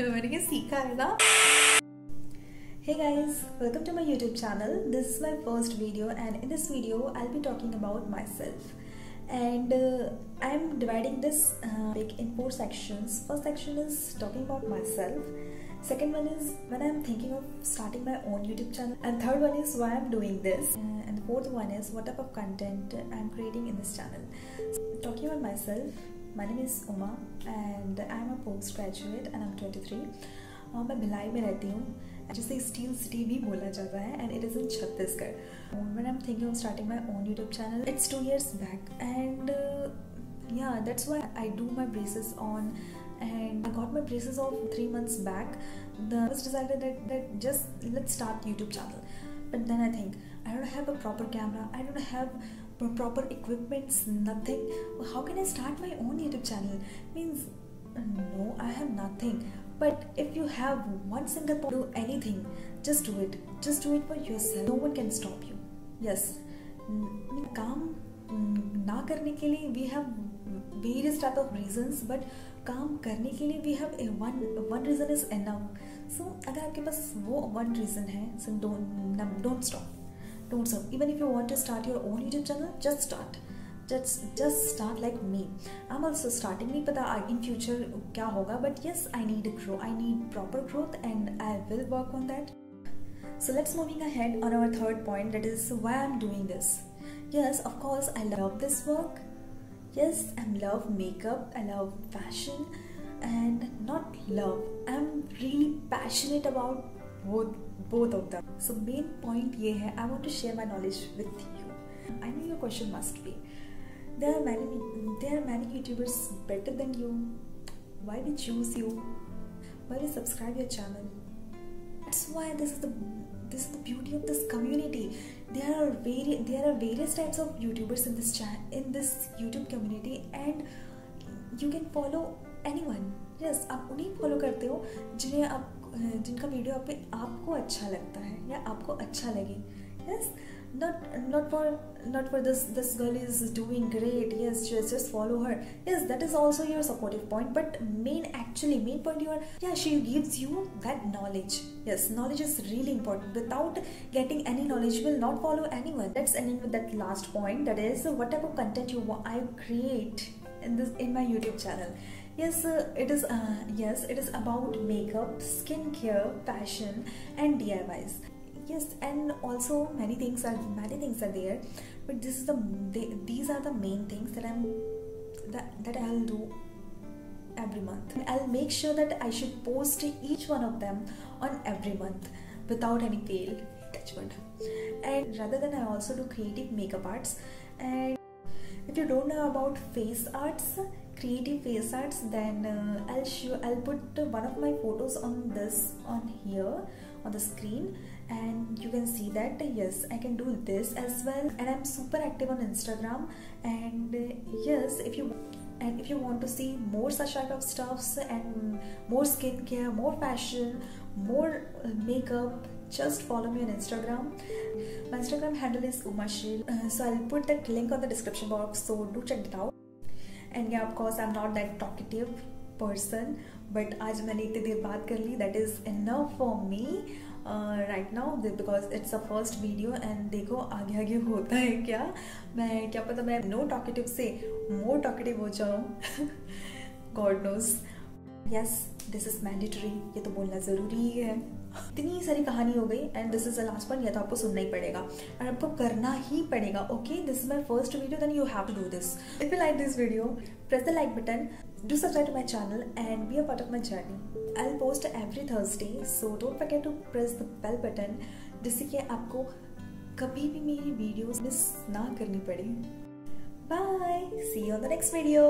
मैंने क्या सीखा है ना Hey guys, welcome to my YouTube channel. This is my first video and in this video I'll be talking about myself. And uh, I'm dividing this uh, in four sections. First section is talking about myself. Second one is when I'm thinking of starting my own YouTube channel. And third one is why I'm doing this. Uh, and the fourth one is what type of content I'm creating in this channel. So, talking about myself, my name is Uma and I'm a postgraduate and I'm 23. Uh, मैं भिलाई में रहती हूँ जिसे steel city भी बोला जाता है and it is in Chhattisgarh I am thinking of starting my own YouTube channel it's two years back and my braces on and i got my braces off three months back the I was decided that, that just let's start youtube channel but then i think i don't have a proper camera i don't have proper equipments nothing how can i start my own youtube channel means no i have nothing but if you have one single point, do anything, just do it. Just do it for yourself. No one can stop you. Yes. काम ना करने के लिए we have various type of reasons but काम करने के लिए we have one one reason is enough so अगर आपके पास वो वन रीजन है so don't don't stop don't stop even if you want to start your own YouTube channel just start just just start like me i'm also starting नहीं पता in future क्या होगा but yes i need to grow i need proper growth and i will work on that so let's moving ahead on our third point that is why i'm doing this yes of course i love this work yes i love makeup i love fashion and not love i'm really passionate about both both of them so main point ये है i want to share my knowledge with you i know your question must be there are many there are many youtubers better than you why we choose you why we subscribe your channel that's why this is the this is the beauty of this community there are very there are various types of youtubers in this chat in this youtube community and you can follow anyone yes आप उन्हीं follow करते हो जिन्हें आप जिनका video आप आपको अच्छा लगता है या आपको अच्छा लगे। Yes not not for not for this this girl is doing great yes just follow her yes that is also your supportive point but main actually main point your या she gives you that knowledge yes knowledge is really important without getting any knowledge will not follow anyone that's any with that last point that is whatever content you I create in this in my YouTube channel yes uh, it is uh, yes it is about makeup skincare fashion and diys yes and also many things are many things are there but this is the they, these are the main things that i'm that, that i'll do every month. I'll make sure that i should post each one of them on every month without any fail touchwood and rather than i also do creative makeup arts and if you don't know about face arts creative face arts then uh, i'll show i'll put one of my photos on this on here on the screen and you can see that yes i can do this as well. And i'm super active on instagram and uh, yes if you and if you want to see more such type of stuffs and more skincare more fashion more uh, makeup just follow me on instagram. My instagram handle is umashil uh, so i'll put that link on the description box so do check it out and या of course I am not that talkative person but आज मैंने इतनी देर बात कर ली that is enough for me right now because it's a first video and देखो आगे आगे होता है क्या। मैं क्या पता मैं नो टॉकेटिव से मोर टॉकेटिव हो जाऊँ। God knows yes this is mandatory ये तो बोलना ज़रूरी ही है। इतनी सारी कहानी हो गई and this is the last one ये तो आपको सुनना ही पड़ेगा। और आपको करना ही पड़ेगा okay this is my first video then you have to do this if you like this video press the like button do subscribe to my channel, and be a part of my journey. I'll post every thursday, so don't forget to press the bell button, जिससे कि आपको कभी भी मेरी videos miss ना करनी पड़े। Bye see you on the next video